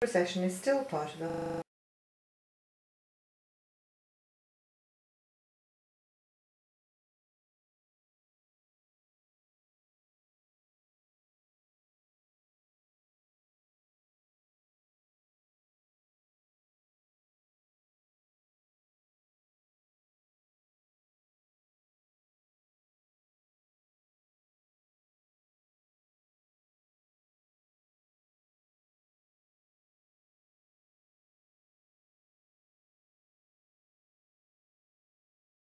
procession is still part of the